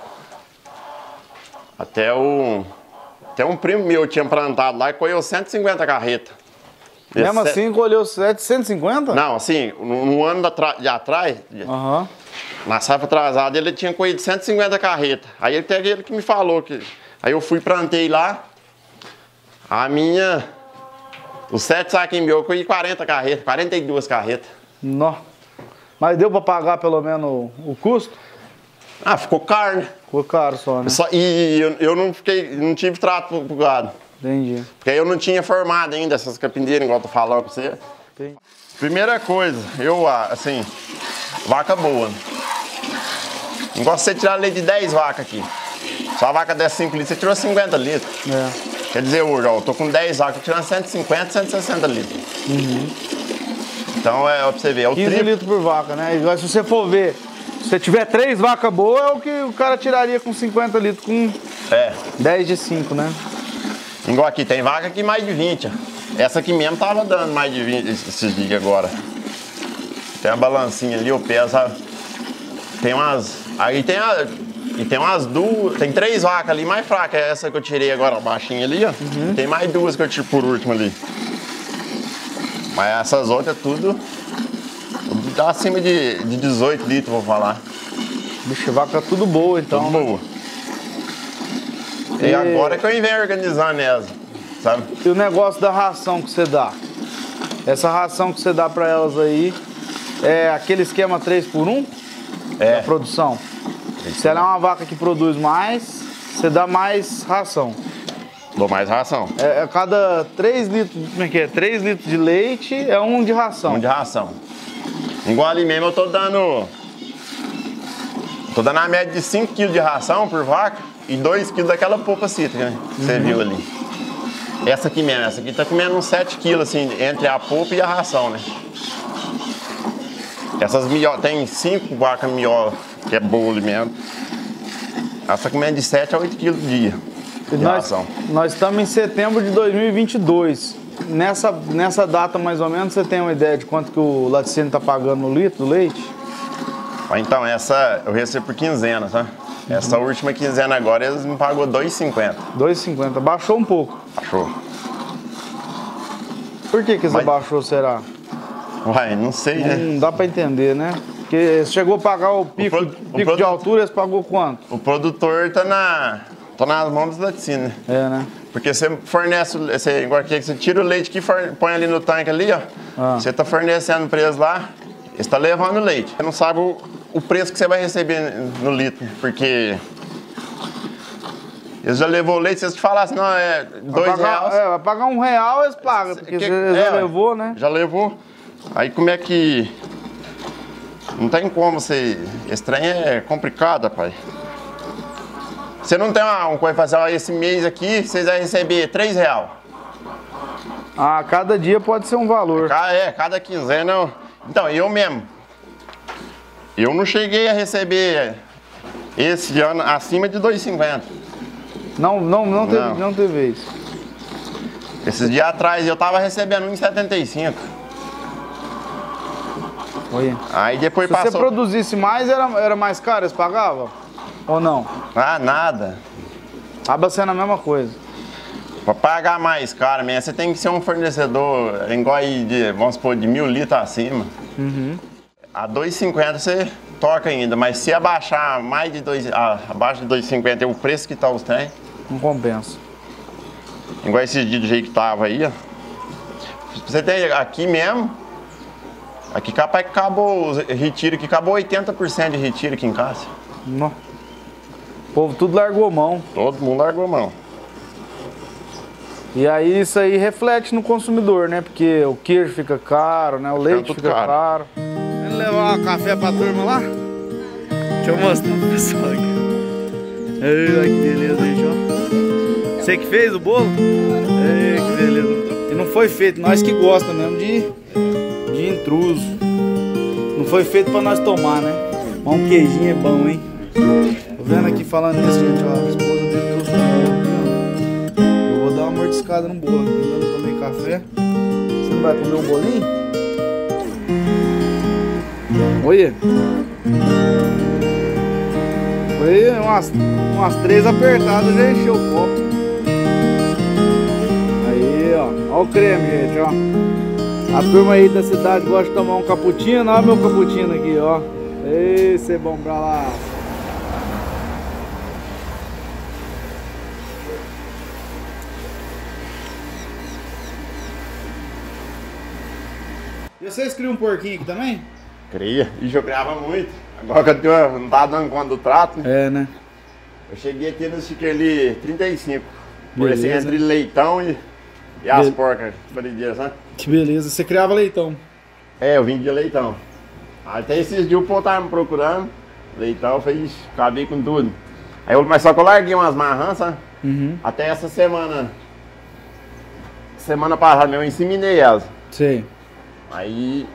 Até o. Até um primo meu tinha plantado lá e colheu 150 carretas. Esse Mesmo se- assim, colheu 750? Não, assim, no, no ano de atrás, Aham. na safra atrasada, ele tinha colhido 150 carretas. Aí até ele que me falou que. Aí eu fui plantei lá. A minha. Os sete saquinhos meus, eu colhi 40 carretas, 42 carretas. Nó. Mas deu pra pagar pelo menos o, custo? Ah, ficou caro, né? Ficou caro só, né? Só- e eu, eu não fiquei, não tive trato pro, pro gado. Entendi. Porque eu não tinha formado ainda essas capindeiras, igual eu tô falando pra você. Entendi. Primeira coisa, eu, ah, assim, vaca boa. Não gosto de você tirar leite de 10 vacas aqui. Só a vaca desse 5 litros, você tirou 50 litros. É. Quer dizer, hoje, ó, eu tô com 10 vacas, tirando 150, 160 litros. Então, é, ó, pra você ver, é o 15 triplo. litros por vaca, né? Igual se você for ver, se você tiver três vacas boas, é o que o cara tiraria com 50 litros, com É, 10 de 5, né? igual aqui, tem vaca aqui mais de 20. ó. Essa aqui mesmo tava dando mais de 20 esses dias agora. Tem a balancinha ali, eu peso. Tem umas. Aí tem a. E tem umas duas. Tem três vacas ali mais fracas. É essa que eu tirei agora, baixinha ali, ó. Uhum. Tem mais duas que eu tiro por último ali. Mas essas outras tudo. tudo Dá acima de, de 18 litros, vou falar. Bicho, vaca tudo boa, então. Tudo boa. E E- agora que eu venho organizando elas, sabe? E o negócio da ração que você dá? Essa ração que você dá pra elas aí é aquele esquema 3 por 1 da É. produção? Se ela é uma vaca que produz mais, você dá mais ração. Dou mais ração. É, é cada 3 litros, como é que é? 3 litros de leite é um de ração. Um de ração. Igual ali mesmo eu tô dando. Tô dando a média de 5 kg de ração por vaca e 2 kg daquela polpa cítrica, né? que Você viu ali. Essa aqui mesmo, essa aqui tá comendo uns 7 kg, assim, entre a polpa e a ração, né? Essas mió, tem 5 vacas mió, que é boa ali mesmo. Essa comendo de 7 a 8 kg por dia. E nós, nós estamos em setembro de 2022. Nessa, nessa data, mais ou menos, você tem uma ideia de quanto que o laticínio está pagando no litro do leite? Então, essa eu recebo por quinzena, tá? Essa última quinzena agora eles me pagou 2,50. 2,50. Baixou um pouco. Achou? Por que, que você Mas- baixou, será? Uai, não sei, né? Não dá para entender, né? Porque chegou a pagar o pico, pro- o pico de altura, você pagou quanto? O produtor tá na. tá nas mãos dos laticínios, né? É, né? Porque você fornece, o- você, igual aqui, você tira o leite que for- põe ali no tanque ali, ó. Ah. Você tá fornecendo pra eles lá, eles tá levando o leite. Você não sabe o, o preço que você vai receber no litro, porque. Eles já levou o leite, se eles te falassem, não, é Vai dois pagar, reais. é, vai pagar um real, eles pagam, porque Que- já é, levou, né? Já levou. Aí como é que. Não tem como você. Esse trem é complicado, pai. Você não tem uma, uma coisa fazer, ó, esse mês aqui vocês vão receber 3 reais. Ah, cada dia pode ser um valor. Ca- É, cada quinzena. Então, eu mesmo. Eu não cheguei a receber esse ano acima de 2,50. Não, não, não, teve, Não. não teve isso. Esses dias atrás eu tava recebendo 1,75. Olha. Aí depois Se você passou. produzisse mais, era, era mais caro, eles pagavam? Ou não? Ah, nada. Acaba sendo a mesma coisa. Pra pagar mais caro mesmo, você tem que ser um fornecedor igual aí de, vamos supor, de mil litros acima. A 2,50 você toca ainda, mas se abaixar mais de dois, ah, abaixo de 2,50 é o preço que tá os trem, Não compensa. igual esses dias do jeito que tava aí, ó. Você tem aqui mesmo, aqui capaz que acabou os retiro, que acabou 80% de retiro aqui em casa. Nó. O povo tudo largou mão. Todo mundo largou a mão. E aí isso aí reflete no consumidor, né? Porque o queijo fica caro, né? O leite tudo fica caro. caro. Vamos levar um café pra turma lá? Deixa eu mostrar pro pessoal aqui. Ai, olha que beleza, gente, ó. Você que fez o bolo? Ai, que beleza. E não foi feito, nós que gosta mesmo de, de intruso. Não foi feito pra nós tomar, né? Mas um queijinho é bom, hein? Tô vendo aqui falando nisso, gente, ó. A esposa dele trouxe um bolo aqui, ó. Eu vou dar uma mordiscada no bolo ainda não tomei café. Você não vai comer um bolinho? Olha. Foi umas, umas três apertadas, já encheu o copo. Aí, ó. Ó o creme, gente, ó. A turma aí da cidade gosta de tomar um cappuccino. Olha meu cappuccino aqui, ó. Esse é bom pra lá. E vocês criam um porquinho aqui também? Cria. E eu criava muito. Agora que eu não tava dando conta do trato, né? É, né? Eu cheguei aqui no Chiqueli 35. Por esse entre leitão e, e as Be- porcas fridias, né? Que beleza. Você criava leitão. É, eu vim de leitão. Até esses dias o povo tava me procurando. Leitão, eu falei, "Ixi, acabei com tudo. Aí eu, mas só que eu larguei umas marrãs, sabe? Uhum. Até essa semana. Semana passada mesmo, eu inseminei elas. Sei. Aí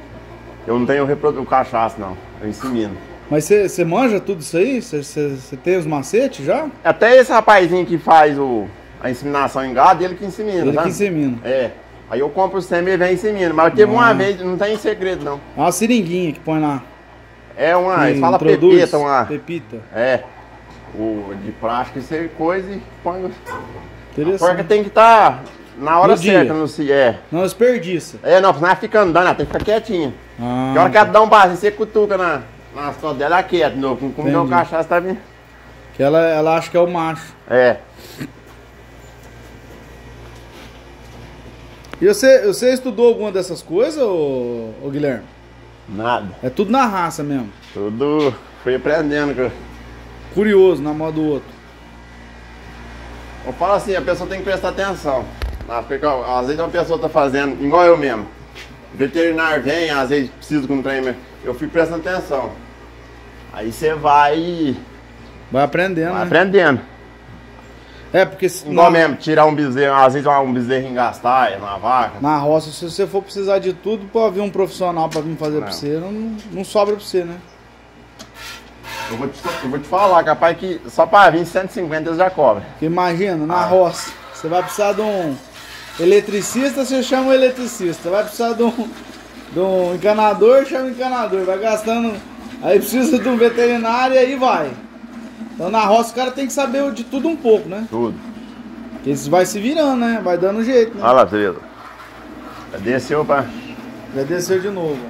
eu não tenho reprodu cachaça não, eu insemino. Mas você manja tudo isso aí? Você- tem os macetes já? Até esse rapazinho que faz o, a inseminação em gado, ele que insemina, Ele que insemina. É. Aí eu compro o sêmen e vem insemina. Mas teve uma vez, não tem segredo não. É uma seringuinha que põe lá. É uma, que eles falam pepita, uma. Pepita. É. O de plástico isso é coisa e põe. A Interessante. tem que estar na hora No dia. certa, não se é. Não desperdiça. É, não, senão ela fica andando, ela tem que ficar quietinha. Ah, Que hora que ela dá um passinho, você cutuca na, nas costas dela, ela quieta de novo. Como meu Entendi. cachaça tá vindo. que ela, ela acha que é o macho. É. E você, você estudou alguma dessas coisas, ô, ô Guilherme? Nada. É tudo na raça mesmo. Tudo fui aprendendo. eu- Curioso, na moda do outro. Eu falo assim, a pessoa tem que prestar atenção. Ah, porque, às vezes uma pessoa tá fazendo, igual eu mesmo. Veterinário vem, às vezes precisa que um trem mesmo. Eu fico prestando atenção. Aí você vai, Vai aprendendo, vai né? aprendendo. É, porque se- Igual na, mesmo, tirar um bezerro, às vezes um bezerro engastar, é uma vaca. na roça, se você for precisar de tudo pra vir um profissional pra vir fazer pra Não. você, não, não sobra pra você, né? Eu vou, te, eu vou te falar, capaz que só pra vir 150 eles já cobram. Imagina, na Ah. roça, você vai precisar de um eletricista, você chama o eletricista. Vai precisar de um, de um encanador, chama o encanador. Vai gastando. Aí precisa de um veterinário e aí vai. Então na roça o cara tem que saber de tudo um pouco, né? Tudo. Porque isso vai se virando, né? Vai dando jeito, né? Olha lá, Tereza. Desceu pra. Já desceu de novo.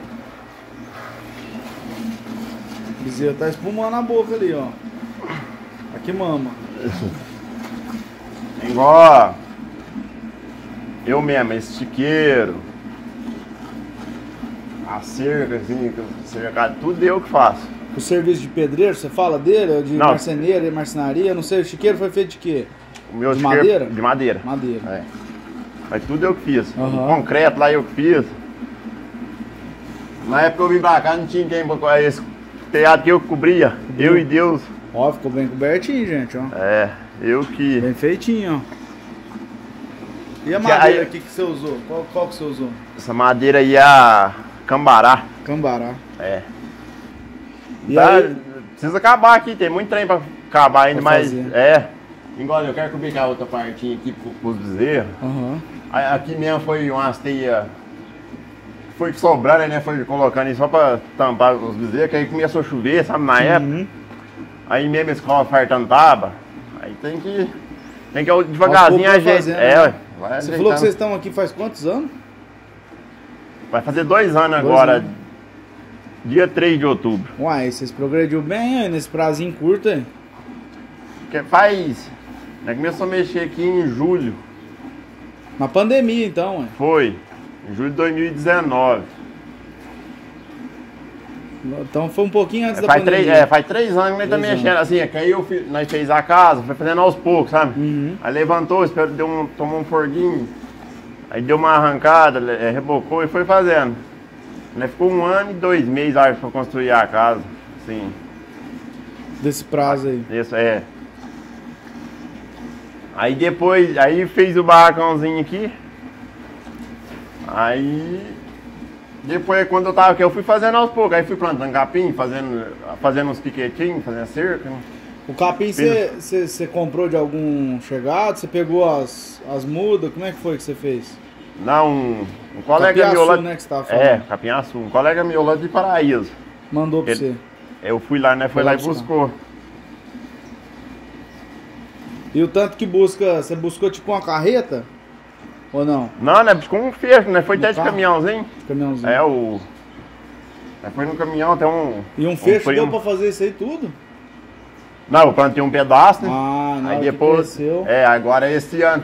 O bezerro tá espumando a boca ali, ó. Aqui mama. É igual eu mesmo, esse chiqueiro, a cerca, assim, cercado, tudo eu que faço. O serviço de pedreiro, você fala dele? De Não. marceneiro, de marcenaria, não sei, o chiqueiro foi feito de quê? O meu De chiqueiro- madeira? De madeira. Madeira. É. Mas tudo eu que fiz. Aham. O concreto lá eu que fiz. Na época eu vim pra cá, não tinha quem pra esse teatro que eu cobria. Eu e Deus. Ó, ficou bem cobertinho, gente, ó. É, eu que. Bem feitinho, ó. E a madeira aqui que você usou? Qual, qual que você usou? Essa madeira aí é a cambará. Cambará. É. E Tá, aí, Precisa acabar aqui, tem muito trem pra acabar ainda, Pra mas. fazer. É. Igual eu quero cobrir a outra partinha aqui com, os bezerros. Aí, Aqui mesmo foi umas teias. Foi sobrando, né? Foi colocando aí só pra tampar os bezerros, que aí começou a chover, sabe, na época. Uhum. Aí mesmo eles ficam fartando tábua. Aí tem que. Tem que devagarzinho vai ajeita. fazendo, É, né? Você ajeitando. falou que vocês estão aqui faz quantos anos? Vai fazer dois anos Dois agora. anos. Dia 3 de outubro. Uai, vocês progrediu bem aí nesse prazinho curto aí. Que faz. Né, começou a mexer aqui em julho. Na pandemia, então, ué. Foi. Em julho de 2019. Então foi um pouquinho antes da faz, pandemia. três, é, faz três anos que nós tá Três mexendo assim. É que aí eu fi- nós fez a casa, foi fazendo aos poucos, sabe? Uhum. Aí levantou, deu um, tomou um forguinho. Aí deu uma arrancada, é, rebocou e foi fazendo. Né, ficou um ano e dois meses acho, pra construir a casa. Assim, Desse prazo aí. isso é. Aí depois, aí fez o barracãozinho aqui. Aí depois quando eu tava aqui, eu fui fazendo aos poucos. Aí fui plantando capim, fazendo, fazendo uns piquetinhos, fazendo cerca. né? O capim você comprou de algum chegado? Você pegou as, as mudas? Como é que foi que você fez? Não, um, um colega meu lá. né, que você tava falando. É, Capinhaçu. Um colega meu lá de Paraíso. Mandou pra Ele- você. Eu fui lá, né? Foi Foi lá lá e buscou. E o tanto que busca, você buscou tipo uma carreta? Ou não? Não, né? Buscou um fecho, né? Foi No até de carro? caminhãozinho. Caminhãozinho. É, o. Aí Foi no caminhão até um. E um fecho deu primo. pra fazer isso aí tudo? Não, eu plantei um pedaço, né? Ah, na Aí depois. É, agora esse ano.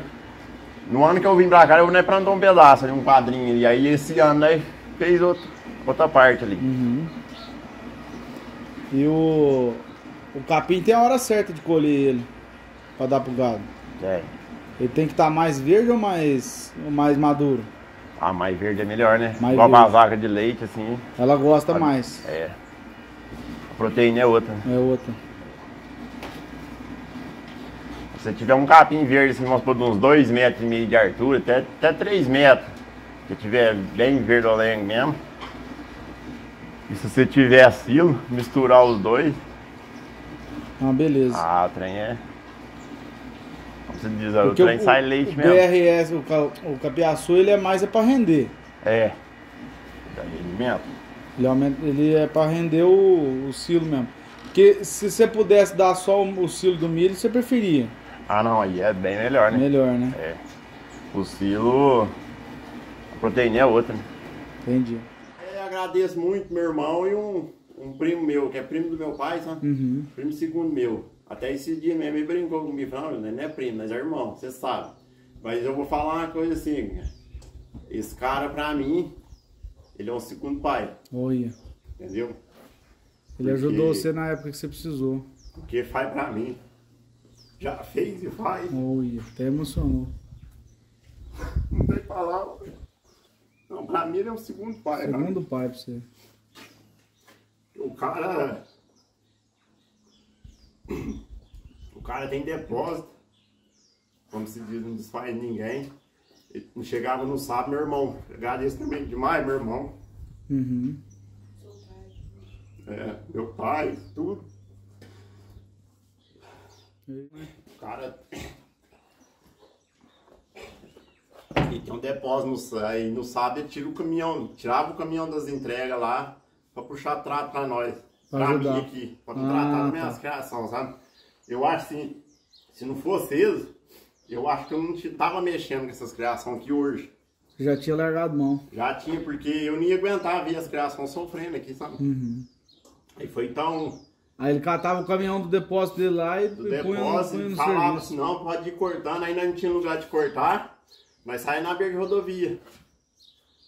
No ano que eu vim pra cá, eu né, plantou um pedaço ali, um quadrinho ali. Aí esse ano, né, fez outro, outra parte ali. Uhum. E o. O capim tem a hora certa de colher ele. Pra dar pro gado. É. Ele tem que estar mais verde ou mais, ou mais maduro? Ah, mais verde é melhor, né? Mais Igual uma verde. vaca de leite, assim. Ela gosta mais. É. A proteína é outra. É outra. Se você tiver um capim verde, assim, vamos de uns 2 metros e meio de altura, até, até 3 metros, se tiver bem verdolengo mesmo, e se você tiver silo, misturar os dois, Ah, beleza. ah, o trem é... Como você diz, o trem sai leite o mesmo. BRS, o, o capiaçu, ele é mais é pra render. É. Dá rendimento. Ele, aumenta, ele é pra render o, o silo mesmo. Porque se você pudesse dar só o, o silo do milho, você preferia. Ah, não, aí é bem melhor, né? Melhor, né? É. O silo, a proteína é outra, né? Entendi. Eu agradeço muito meu irmão e um, um primo meu, que é primo do meu pai, sabe? Uhum. Primo segundo meu. Até esse dia mesmo ele brincou comigo, falou, não, não é primo, mas é irmão, você sabe. Mas eu vou falar uma coisa assim, esse cara pra mim, ele é um segundo pai, Olha. entendeu? Ele Porque- ajudou você na época que você precisou. Porque faz pra mim. Já fez e faz. Olha, até emocionou. Não tem palavra. Não, pra mim ele é um segundo pai. né? Segundo pai pra você. O cara. O cara tem depósito. Como se diz, não desfaz ninguém. Ele não chegava no sábado, meu irmão. Agradeço também demais, meu irmão. Uhum. É, meu pai, tudo. O cara. E tem um depósito no, aí no sábado ele tira o caminhão, tirava o caminhão das entregas lá pra puxar trato pra nós. Pra Pra, mim aqui, pra Ah, tratar tá. das minhas criações, sabe? Eu acho assim, se não fosse eles, eu acho que eu não tava mexendo com essas criações aqui hoje. Já tinha largado mão. Já tinha, porque eu não ia aguentar ver as criações sofrendo aqui, sabe? Uhum. Aí foi tão. Aí ele catava o caminhão do depósito dele lá e, do e punha, depósito, punha no falava serviço. assim, não, pode ir cortando, ainda não tinha lugar de cortar, mas sai na beira de rodovia.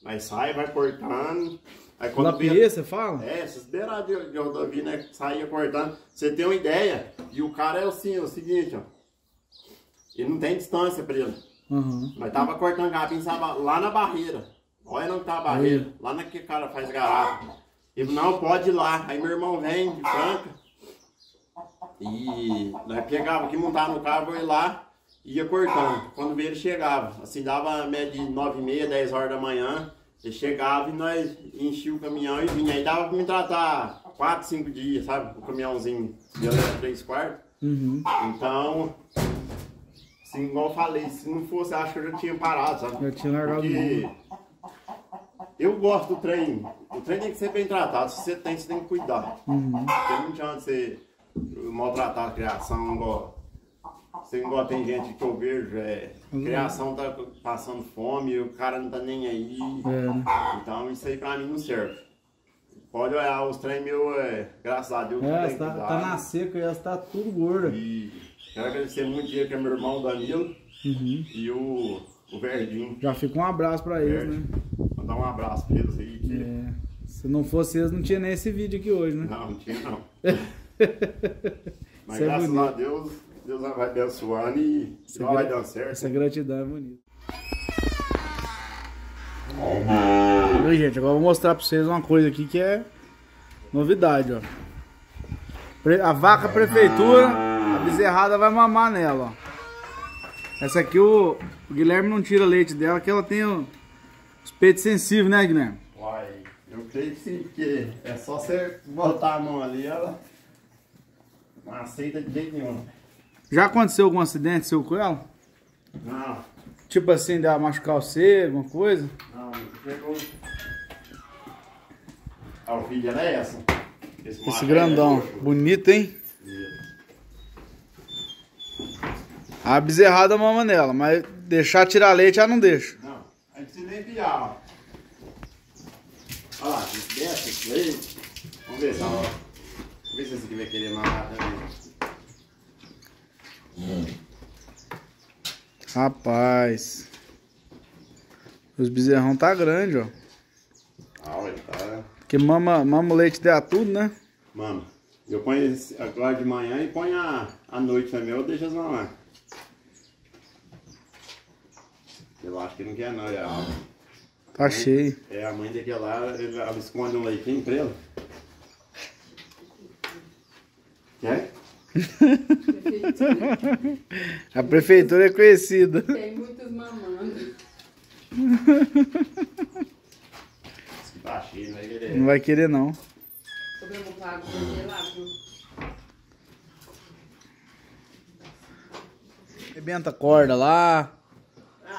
Mas sai, vai cortando. Aí quando você fala? É, essas beiradas de, de rodovia, né? Saía cortando. Você tem uma ideia. E o cara é assim, é o seguinte, ó. Ele não tem distância pra ele. Aham. Nós tava cortando sabe, lá na barreira. Olha onde tá a barreira. Lá na que o cara faz garrafa. Ele não pode ir lá. Aí meu irmão vem de Franca. E nós pegava aqui, montava no carro, ia lá e ia cortando. Quando veio ele chegava. Assim dava média de 9 e meia, 10 horas da manhã. Ele chegava e nós enchia o caminhão e vinha. Aí dava pra me tratar 4, 5 dias, sabe? O caminhãozinho. Deu 3 quartos. Uhum. Então, assim, igual eu falei, se não fosse, acho que eu já tinha parado, sabe? Já tinha largado Porque eu gosto do trem. O trem tem que ser bem tratado. Se você tem, você tem que cuidar. Uhum. Porque não adianta você maltratar a criação igual. Você igual tem gente que eu vejo, é, a criação tá passando fome o cara não tá nem aí. É, né? Então isso aí pra mim não serve. Pode olhar, os trem meu, é, graças a Deus, É, tá, tá na seca e essa tá tudo gorda. E quero agradecer muito dia que é meu irmão Danilo Uhum. e o, o Verdinho. Já fica um abraço pra eles, né? Mandar um abraço pra eles aí. Que... É. Se não fosse eles, não tinha nem esse vídeo aqui hoje, né? Não, não tinha não. Mas é graças bonito. a Deus, Deus vai abençoando e vai gra- dando certo. Essa gratidão é bonita. Oi, gente, agora eu vou mostrar pra vocês uma coisa aqui que é novidade, ó. A vaca prefeitura, a bezerrada vai mamar nela, ó. Essa aqui o, o Guilherme não tira leite dela, que ela tem o- os peitos sensíveis, né, Guilherme? Creio que sim, porque é só você botar a mão ali, ela não aceita de jeito nenhum. Já aconteceu algum acidente seu com ela? Não, Tipo assim, de machucar você, alguma coisa? Não, pegou. Ah, o filho era essa? Esse macho grandão. é. Bonito, hein? A bezerrada mama nela, mas deixar tirar leite já não deixa. Não, a gente nem piar, ó. Olha lá, desce esse leite. Vamos ver se ela. Vamos ver se esse aqui vai querer mamar também. Rapaz. Os bezerrão tá grande, ó. Ah, olha, tá. Porque mama, mama o leite dela tudo, né? Mama, eu ponho agora de manhã e ponho a, a noite também, eu deixo as mamar. Eu acho que não quer não, é a, Tá cheio. é a mãe daquele lá, ela esconde um leitinho pra ela. Quer? A prefeitura é conhecida. Tem muitos mamando. Tá cheio, não vai querer. Não vai querer, não. Sobrou um pago pra ele lá, viu? Rebenta a corda lá.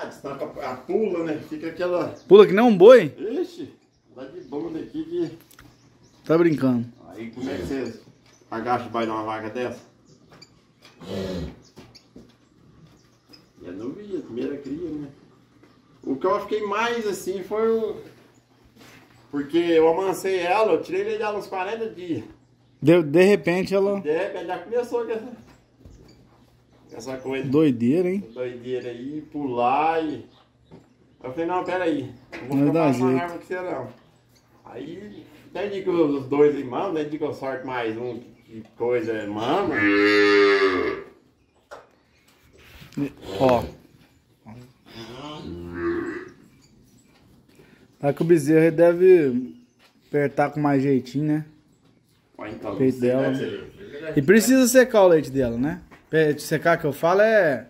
Ah, destaca a pula, né? Fica aquela. Pula que nem um boi. Ixi, dá de bunda aqui que. Tá brincando. Aí como é que você agacha debaixo de uma vaca dessa? E é novinha, primeira cria, né? O que eu fiquei mais assim foi o. Porque eu amancei ela, eu tirei ele dela uns 40 dias. De, de repente ela. De repente já começou com essa, essa coisa Doideira, hein? doideira aí, pular e. Eu falei, não, peraí, não vou ficar passando jeito. arma com você não. Aí, até que os dois irmãos, né, dia que eu sorte mais um, que coisa é mama. Ó. Tá que o bezerro deve apertar com mais jeitinho, né? Então, Peito você dela. ser- E precisa secar o leite dela, né? De secar que eu falo é.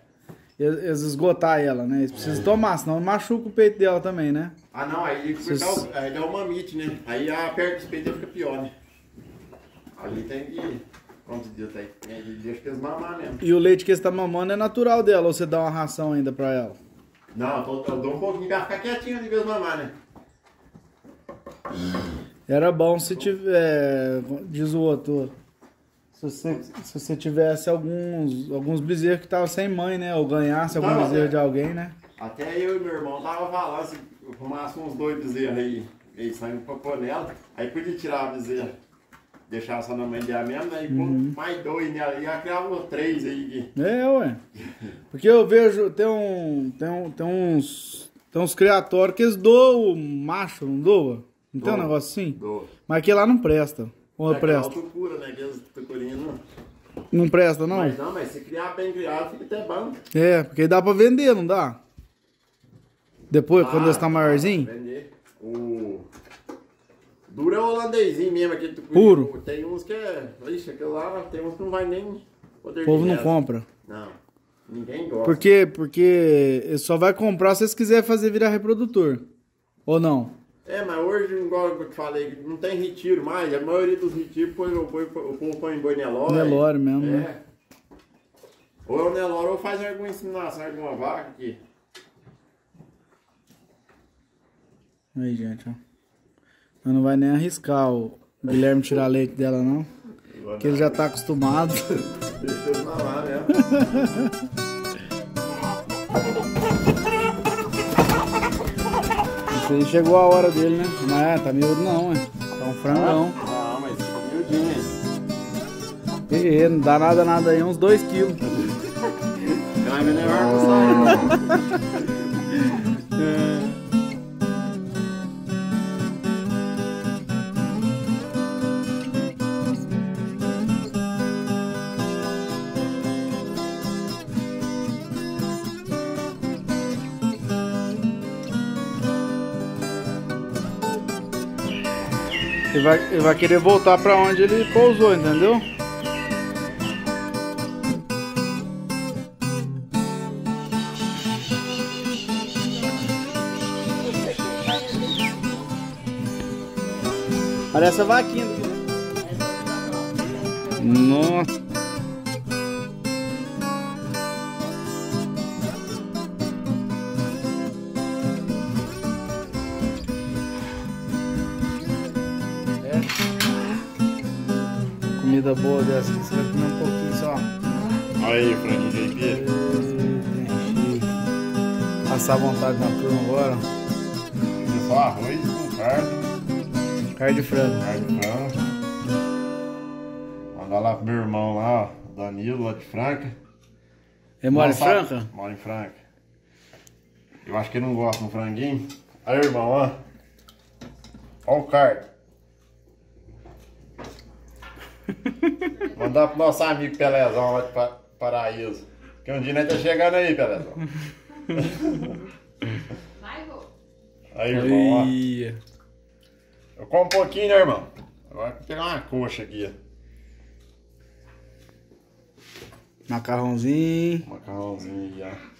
Eles esgotar ela, né? Eles precisam tomar, senão machuca o peito dela também, né? Ah, não, aí, Vocês- dá o, aí dá o mamite, né? Aí aperta os peitos fica pior, né? Ali tem que. Quantos dias tem? Tem que deixa que eles mamar mesmo. E o leite que você tá mamando é natural dela, ou você dá uma ração ainda pra ela? Não, eu, tô- eu dou um pouquinho pra ficar quietinho de vez mamar, né? Era bom se tiver. Diz o outro. Se você, se você tivesse alguns, alguns bezerros que estavam sem mãe, né? Ou ganhasse algum Não, bezerro é. de alguém, né? Até eu e meu irmão tava falando se eu fumasse uns dois bezerros aí, aí saindo pra pôr nela, aí podia tirar a bezerra, deixar só na mãe dela mesmo, né? E pôr mais dois nela, e já criava três aí. que- É, ué. Porque eu vejo, tem um. Tem, um, tem uns. Tem uns criatórios que eles doam macho, não doa? Não tem um Doa. negócio assim? Do, Mas aqui lá não presta. Ou daquela presta? tucura, né? Não. Presta, não? Mas não, mas se criar bem criado, fica até bom. É, porque dá pra vender, não dá? Depois, quando Ah, eles estão maiorzinhos? Vender. O. Dura é o holandesinho mesmo, aquele tucurinho. Puro. Tem uns que é. Ixi, aquele lá tem uns que não vai nem poder O povo não compra. Não. Ninguém gosta. Por quê? Porque só vai comprar se eles quiserem fazer virar reprodutor. Ou não? É, mas hoje, igual eu te falei, não tem retiro mais. A maioria dos retiros põe, o boi- o povo põe em boi Nelore. Nelore mesmo, é. né? Ou é o Nelore ou faz alguma inseminação, alguma vaca aqui. Aí, gente, ó. Mas não vai nem arriscar o Guilherme tirar leite dela, não. Porque ele já tá acostumado. Deixa eu falar, né? Aí chegou a hora dele, né? Mas é, tá miúdo não, é. Tá um frangão. Ah, mas fica miudinho, hein? E não dá nada, nada aí, uns 2 quilos. Vai me levar pro vai, ele vai querer voltar pra onde ele pousou, entendeu? Parece a vaquinha. Nossa. Comida boa dessa aqui, você vai comer um pouquinho só. Olha aí, franguinho de aipira. Entendi. Passar vontade na turma agora. É só arroz com carne, Carne de frango. carne de frango. Mandar lá pro meu irmão lá, ó, Danilo, lá de Franca. Ele mora em Franca? Mora em Franca. Eu acho que ele não gosta de um franguinho. Aí, irmão, ó. Ó o card. Mandar pro nosso amigo Pelezão lá de Pa- Paraíso. Que um dia nós tá chegando aí, Pelezão. Vai, vô. Aí, irmão, ó. Eu como um pouquinho, né, irmão? Agora vou pegar uma coxa aqui, ó. Macarrãozinho. Macarrãozinho aí, ó.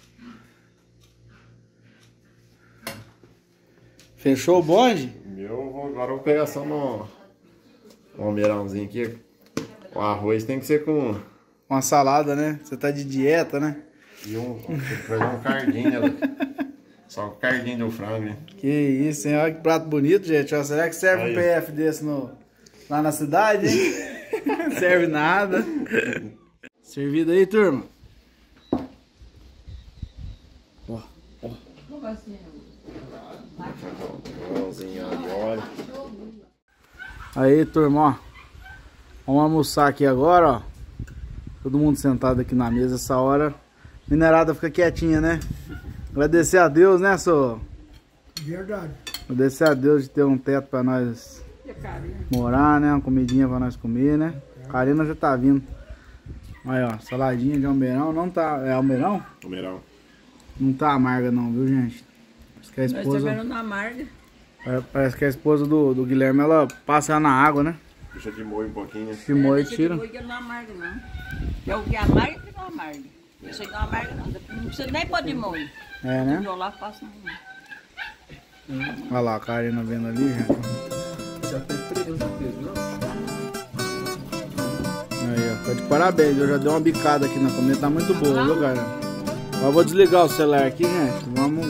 Fechou o bonde? Meu, vou- agora eu vou pegar só no, um almeirãozinho aqui. O arroz tem que ser com. Uma salada, né? Você tá de dieta, né? E um. Tem que fazer um cardinho, né? Só o cardinho do frango, né? Que isso, hein? Olha que prato bonito, gente. Ó, será que serve Aí. um PF desse no, lá na cidade, hein? serve nada. Servido aí, turma. Ó, ó. Aí, turma, ó. Vamos almoçar aqui agora, ó. Todo mundo sentado aqui na mesa essa hora. Minerada fica quietinha, né? Agradecer a Deus, né, só? Verdade. Agradecer a Deus de ter um teto pra nós morar, né? Uma comidinha pra nós comer, né? Karina já tá vindo. Aí, ó, saladinha de almeirão. Não tá. É almeirão? Almeirão. Não tá amarga, não, viu, gente? Parece que a Nós esposa. também não amarga. é, Parece que a esposa do, do Guilherme ela passa ela na água, né? Deixa de molho um pouquinho. Se moe, Deixa tira. de boi que não amarga, não. É o que amarga que não amarga. Isso aí não amarga, não. Não precisa nem pôr de molho. É, né? Eu lá faço um... Olha lá a Karina vendo ali, gente. Aí, ó, tá de parabéns. Eu já dei uma bicada aqui na comida, tá muito boa, viu, eu vou desligar o celular aqui, gente. Vamos,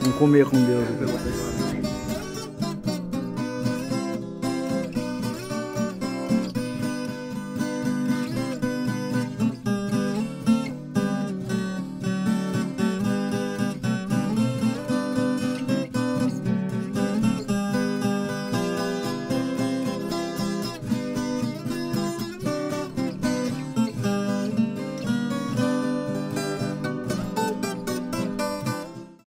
vamos comer com Deus. aqui.